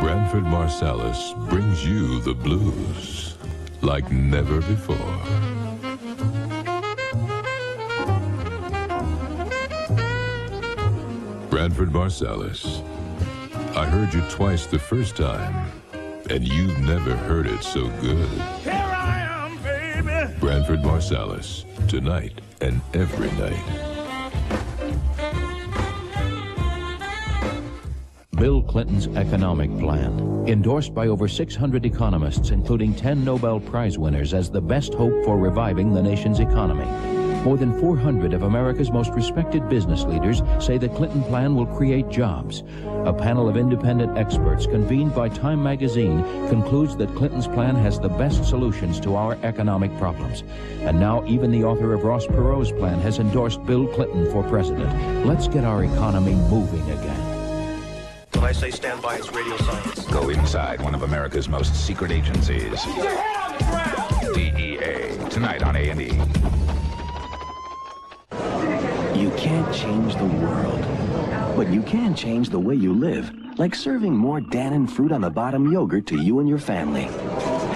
Branford Marsalis brings you the blues like never before. Branford Marsalis, I heard you twice the first time, and you've never heard it so good. Here I am, baby. Branford Marsalis, tonight and every night. Bill Clinton's economic plan, endorsed by over 600 economists, including 10 Nobel Prize winners as the best hope for reviving the nation's economy. More than 400 of America's most respected business leaders say the Clinton plan will create jobs. A panel of independent experts convened by Time magazine concludes that Clinton's plan has the best solutions to our economic problems. And now even the author of Ross Perot's plan has endorsed Bill Clinton for president. Let's get our economy moving again. When I say stand by, it's radio science. Go inside one of America's most secret agencies. Your head on the ground. DEA. Tonight on A&E. You can't change the world, but you can change the way you live, like serving more Dannon fruit on the bottom yogurt to you and your family.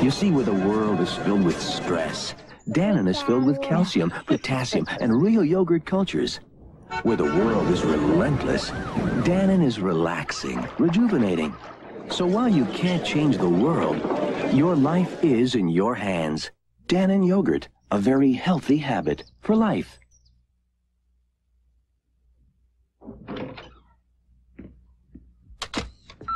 You see, where the world is filled with stress, Dannon is filled with calcium, potassium, and real yogurt cultures. Where the world is relentless, Dannon is relaxing, rejuvenating. So while you can't change the world, your life is in your hands. Dannon yogurt, a very healthy habit for life.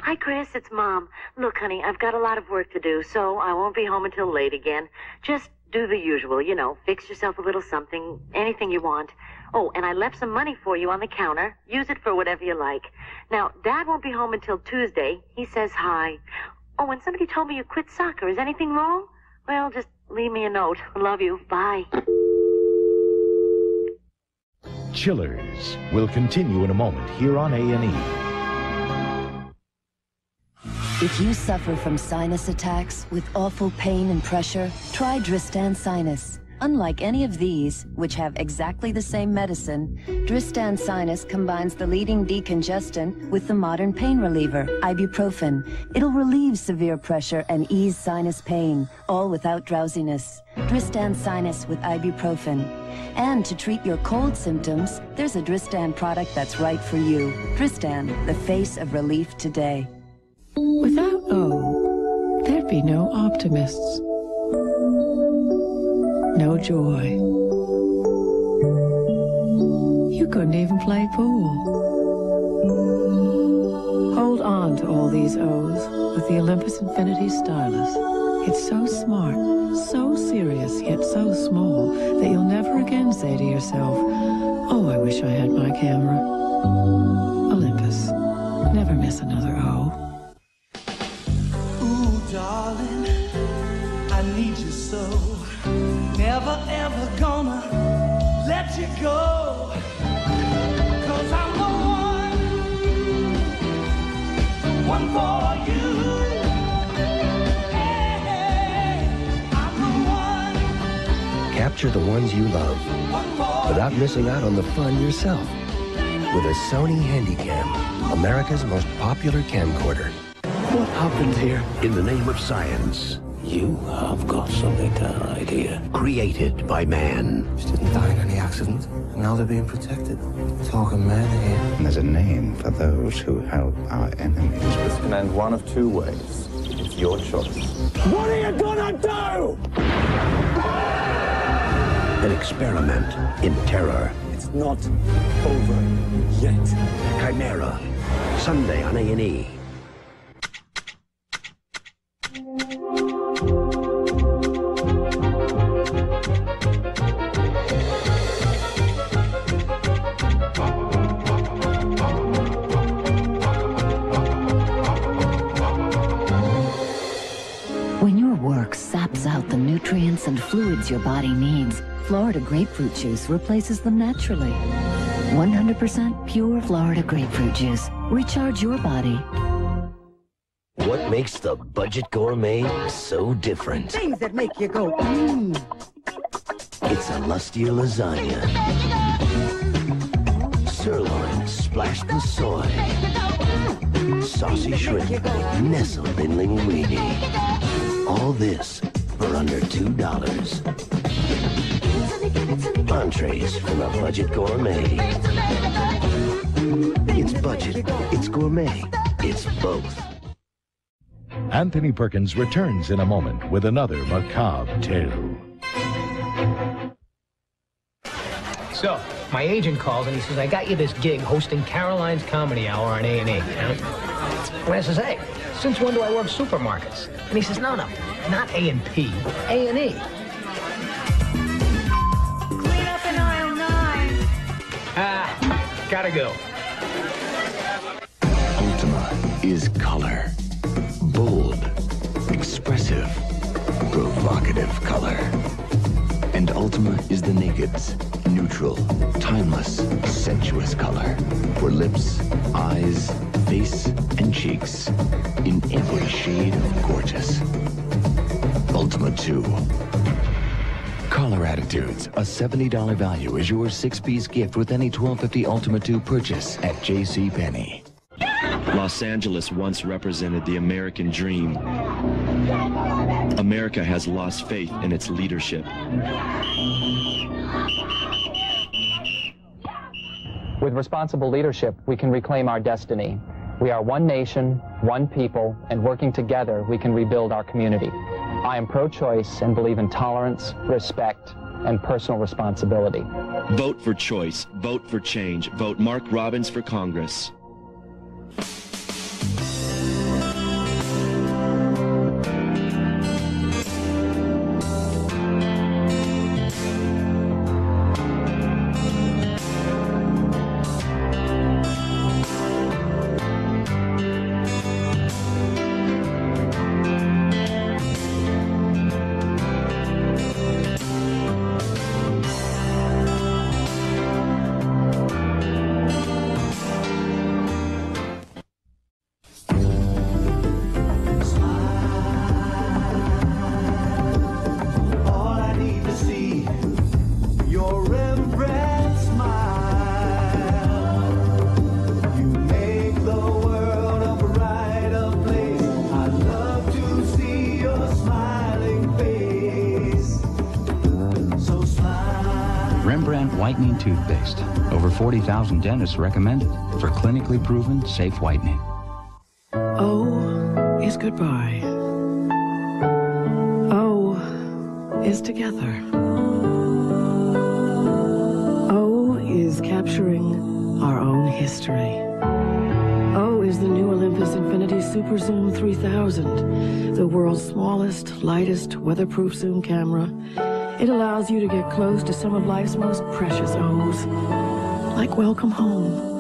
Hi, Chris. It's Mom. Look, honey, I've got a lot of work to do, so I won't be home until late again. Just do the usual, you know, fix yourself a little something, anything you want. Oh, and I left some money for you on the counter. Use it for whatever you like. Now, Dad won't be home until Tuesday. He says hi. Oh, and somebody told me you quit soccer. Is anything wrong? Well, just leave me a note. Love you. Bye. Chillers will continue in a moment here on A&E. If you suffer from sinus attacks with awful pain and pressure, try Dristan Sinus. Unlike any of these, which have exactly the same medicine, Dristan Sinus combines the leading decongestant with the modern pain reliever, ibuprofen. It'll relieve severe pressure and ease sinus pain, all without drowsiness. Dristan Sinus with ibuprofen. And to treat your cold symptoms, there's a Dristan product that's right for you. Dristan, the face of relief today. Without O, there'd be no optimists. No joy. You couldn't even play pool. Hold on to all these O's with the Olympus Infinity Stylus. It's so smart, so serious, yet so small that you'll never again say to yourself, oh, I wish I had my camera. Olympus. Never miss another O. Ooh, darling, I need you so. Never ever gonna let you go. Cause I'm the one, the one for you. Hey, one, Capture the ones you love without missing out on the fun yourself with a Sony Handycam, America's most popular camcorder. What happened here? In the name of science, You have got something to hide here. created by man. She didn't die in any accident. and Now they're being protected. Talking mad here. And there's a name for those who help our enemies. This can end one of two ways. It's your choice. What are you gonna do? An experiment in terror. It's not over yet. Chimera. Sunday on A&E. Saps out the nutrients and fluids your body needs, Florida grapefruit juice replaces them naturally. 100% pure Florida grapefruit juice. Recharge your body. What makes the budget gourmet so different? Things that make you go, mmm. It's a lustier lasagna. Sirloin splashed with soy. saucy shrimp nestled in linguine. All this for under $2. Entrees from a budget gourmet. It's budget, it's gourmet, it's both. Anthony Perkins returns in a moment with another macabre tale. So, my agent calls and he says, I got you this gig hosting Caroline's Comedy Hour on A&E. You know? And I says, hey, since when do I work supermarkets? And he says, no, no, not A&P, A&E. Clean up in aisle nine. Ah, gotta go. Ultima is color. Bold, expressive, provocative color. And Ultima is the naked's neutral, timeless, sensuous color. For lips, eyes, face, and cheeks. In every shade of gorgeous. Ultima II. Color Attitudes, a $70 value is your six-piece gift with any 1250 Ultima II purchase at JCPenney. Los Angeles once represented the American dream. America has lost faith in its leadership. With responsible leadership, we can reclaim our destiny. We are one nation, one people, and working together, we can rebuild our community. I am pro-choice and believe in tolerance, respect, and personal responsibility. Vote for choice. Vote for change. Vote Mark Robbins for Congress. Rembrandt Whitening Toothpaste. Over 40,000 dentists recommend it for clinically proven safe whitening. O is goodbye. O is together. O is capturing our own history. O is the new Olympus Infinity Super Zoom 3000, the world's smallest, lightest, weatherproof zoom camera. It allows you to get close to some of life's most precious O's, like welcome home.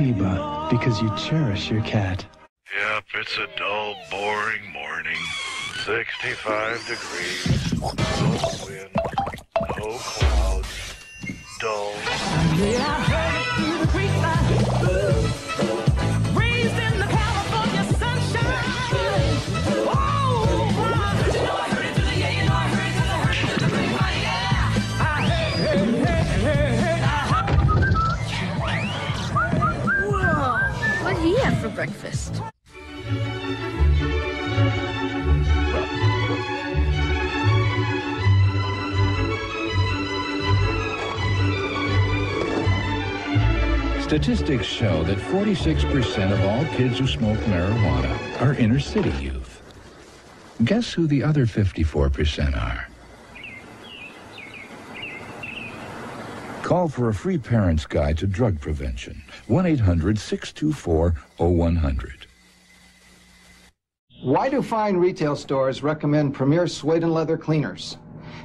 Sheba, because you cherish your cat. Yep, it's a dull, boring morning. 65 degrees, no wind, no clouds, dull. Whoa! Breakfast? Statistics show that 46% of all kids who smoke marijuana are inner city youth. Guess who the other 54% are? Call for a free parent's guide to drug prevention. 1-800-624-0100. Why do fine retail stores recommend Premier Suede and Leather cleaners?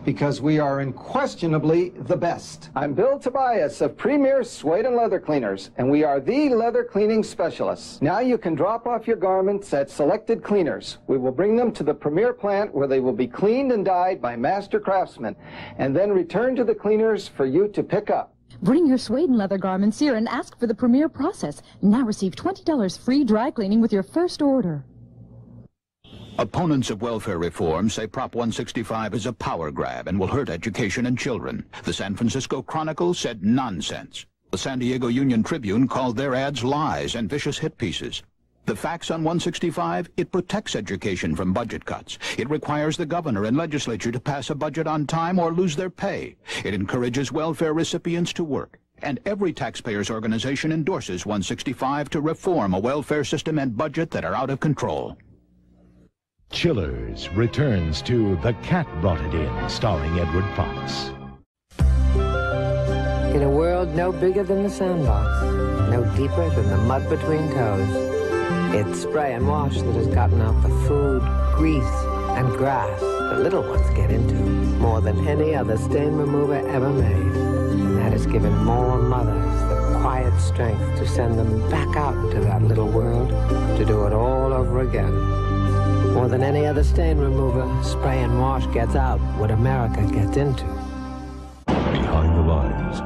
Because we are unquestionably the best. I'm Bill Tobias of Premier Suede and Leather Cleaners, and we are the leather cleaning specialists. Now you can drop off your garments at selected cleaners. We will bring them to the Premier plant where they will be cleaned and dyed by master craftsmen, and then return to the cleaners for you to pick up. Bring your suede and leather garments here and ask for the Premier process. Now receive $20 free dry cleaning with your first order. Opponents of welfare reform say Prop 165 is a power grab and will hurt education and children. The San Francisco Chronicle said nonsense. The San Diego Union Tribune called their ads lies and vicious hit pieces. The facts on 165, it protects education from budget cuts. It requires the governor and legislature to pass a budget on time or lose their pay. It encourages welfare recipients to work. And every taxpayer's organization endorses 165 to reform a welfare system and budget that are out of control. Chillers returns to The Cat Brought It In, starring Edward Fox. In a world no bigger than the sandbox, no deeper than the mud between toes, it's Spray 'n Wash that has gotten out the food, grease, and grass that little ones get into more than any other stain remover ever made. And that has given more mothers the quiet strength to send them back out into that little world to do it all over again. More than any other stain remover, Spray 'n Wash gets out what America gets into. Behind the lines.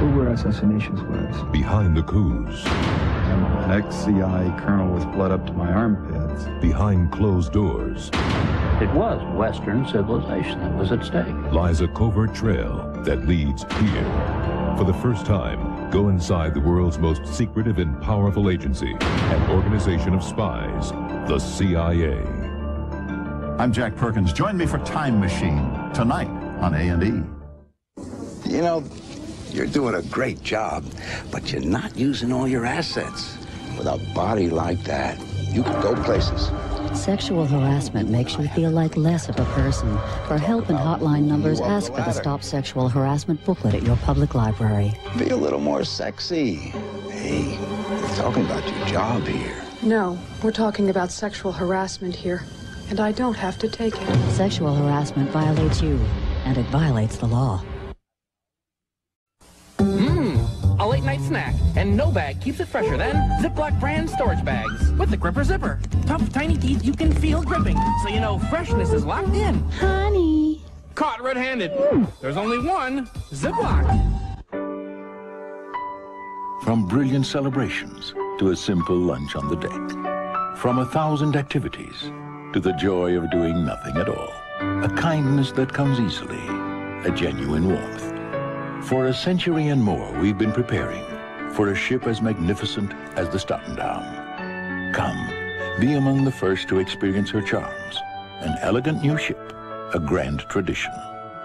Who were assassinations was? Behind the coups. I'm an ex-CI colonel with blood up to my armpits. Behind closed doors. It was Western civilization that was at stake. Lies a covert trail that leads here. For the first time, go inside the world's most secretive and powerful agency, an organization of spies, the CIA. I'm Jack Perkins. Join me for Time Machine tonight on A&E. You know, you're doing a great job, but you're not using all your assets. With a body like that, you can go places. Sexual harassment makes you feel like less of a person. For help and hotline numbers, ask for the Stop Sexual Harassment booklet at your public library. Be a little more sexy. Hey, we're talking about your job here. No, we're talking about sexual harassment here and I don't have to take it. Sexual harassment violates you, and it violates the law. Mmm, a late night snack. And no bag keeps it fresher than Ziploc brand storage bags with the gripper zipper. Tough, tiny teeth you can feel gripping, so you know freshness is locked in. Honey. Caught red-handed. There's only one Ziploc. From brilliant celebrations to a simple lunch on the deck. From a thousand activities to the joy of doing nothing at all. A kindness that comes easily, a genuine warmth. For a century and more, we've been preparing for a ship as magnificent as the Statendam. Come, be among the first to experience her charms. An elegant new ship, a grand tradition.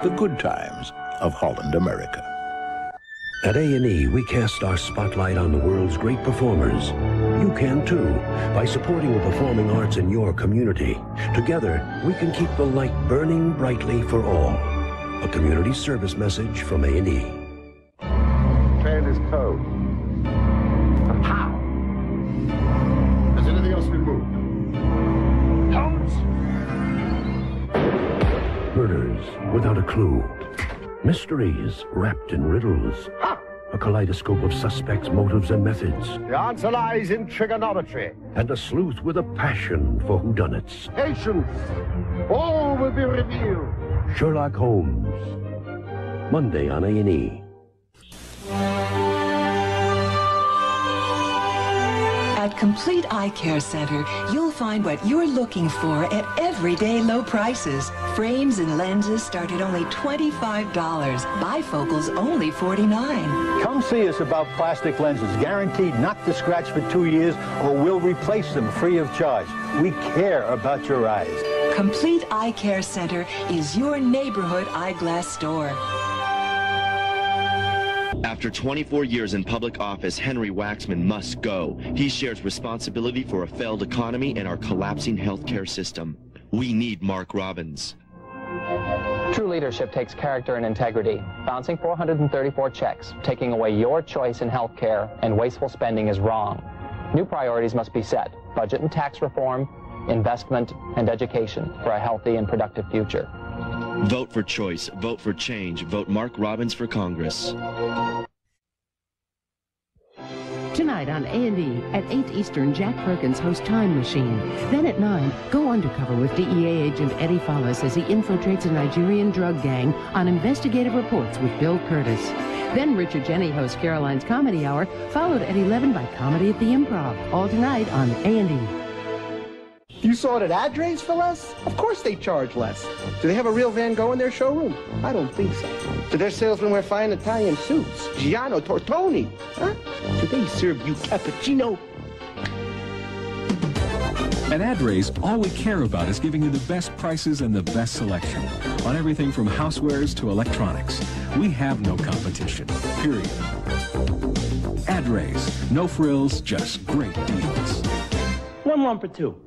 The good times of Holland America. At A&E, we cast our spotlight on the world's great performers. You can too, by supporting the performing arts in your community. Together, we can keep the light burning brightly for all. A community service message from A&E. Train is towed. How? Has anything else been moved? Holmes? Murders without a clue. Mysteries wrapped in riddles. A kaleidoscope of suspects, motives, and methods. The answer lies in trigonometry. And a sleuth with a passion for whodunits. Patience. All will be revealed. Sherlock Holmes. Monday on A&E. At Complete Eye Care Center, you'll find what you're looking for at everyday low prices. Frames and lenses start at only $25. Bifocals only 49. Come see us about plastic lenses, guaranteed not to scratch for two years, or we'll replace them free of charge. We care about your eyes. Complete Eye Care Center is your neighborhood eyeglass store. After 24 years in public office, Henry Waxman must go. He shares responsibility for a failed economy and our collapsing healthcare system. We need Mark Robbins. True leadership takes character and integrity. Bouncing 434 checks, taking away your choice in health care, and wasteful spending is wrong. New priorities must be set. Budget and tax reform, investment, and education for a healthy and productive future. Vote for choice. Vote for change. Vote Mark Robbins for Congress. On A&E at 8 Eastern, Jack Perkins hosts Time Machine. Then at 9, go undercover with DEA agent Eddie Follis as he infiltrates a Nigerian drug gang on investigative reports with Bill Kurtis. Then Richard Jeni hosts Caroline's Comedy Hour, followed at 11 by Comedy at the Improv. All tonight on A&E. You saw it at Adray's for less? Of course they charge less. Do they have a real Van Gogh in their showroom? I don't think so. Do their salesmen wear fine Italian suits? Giano Tortoni? Huh? Do they serve you cappuccino? At Adray's, all we care about is giving you the best prices and the best selection on everything from housewares to electronics. We have no competition, period. Adray's, no frills, just great deals. One lump or two.